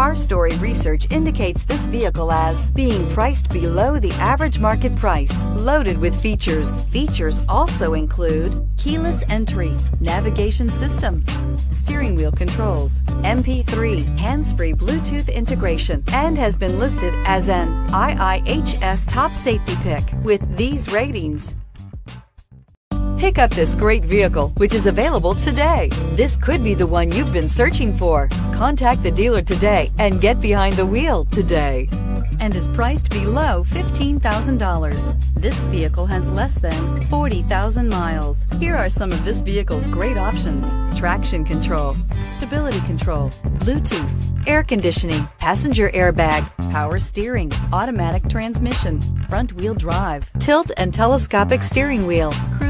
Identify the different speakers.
Speaker 1: Car Story research indicates this vehicle as being priced below the average market price, loaded with features. Features also include keyless entry, navigation system, steering wheel controls, MP3, hands-free Bluetooth integration, and has been listed as an IIHS top safety pick with these ratings. Pick up this great vehicle, which is available today. This could be the one you've been searching for. Contact the dealer today and get behind the wheel today. And is priced below $15,000. This vehicle has less than 40,000 miles. Here are some of this vehicle's great options. Traction control, stability control, Bluetooth, air conditioning, passenger airbag, power steering, automatic transmission, front wheel drive, tilt and telescopic steering wheel, cruise